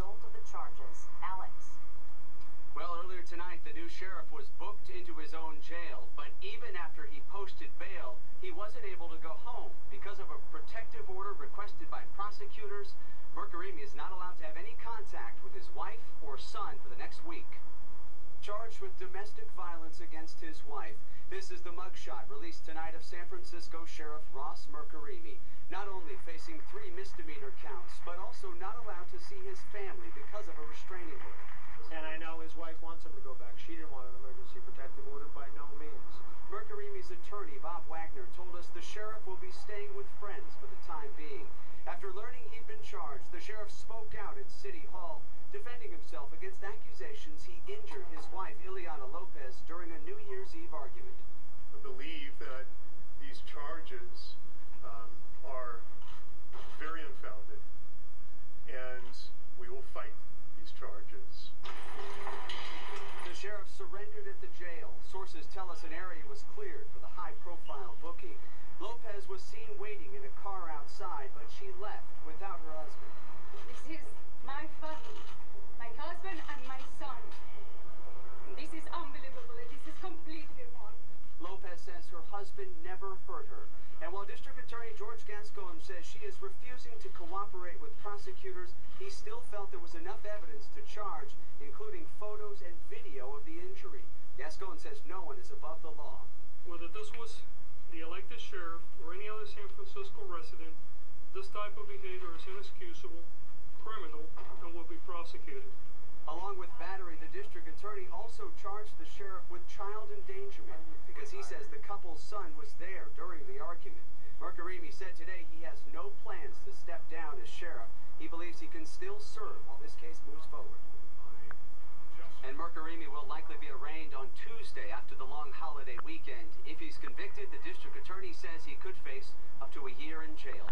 result of the charges. Alex. Well, earlier tonight, the new sheriff was booked into his own jail, but even after he posted bail, he wasn't able to go home because of a protective order requested by prosecutors. Mirkarimi is not allowed to have any contact with his wife or son for the next week. Charged with domestic violence against his wife. This is the mugshot released tonight of San Francisco Sheriff Ross Mirkarimi. Not only facing three misdemeanor counts, but also not allowed to see his family because of a restraining order. And I know his wife wants him to go back. She didn't want an emergency protective order by no means. Mirkarimi's attorney, Bob Waggoner, told us the sheriff will be staying with friends for the time being. After learning he'd been charged, the sheriff spoke out at City Hall, defending himself against accusations he injured his wife, Eliana Lopez, during a New Year's Eve argument. I believe that these charges um, are very unfounded, and we will fight these charges. The sheriff surrendered at the jail. Sources tell us an area was cleared for the high-profile booking. Lopez was seen waiting in a car outside, but she left without her husband. This is my family, my husband and my son. This is unbelievable. This is completely wrong. Lopez says her husband never hurt her. And while District Attorney George Gascon says she is refusing to cooperate with prosecutors, he still felt there was enough evidence to charge, including photos and video of the injury. Gascon says no one is above the law. whether this was the sheriff or any other San Francisco resident, this type of behavior is inexcusable, criminal, and will be prosecuted. Along with battery, the district attorney also charged the sheriff with child endangerment because he says the couple's son was there during the argument. Mirkarimi said today he has no plans to step down as sheriff. He believes he can still serve while this case moves forward. And Mirkarimi will likely be arraigned on Tuesday after the long holiday weekend. If he's convicted, the district attorney says he could face up to a year in jail.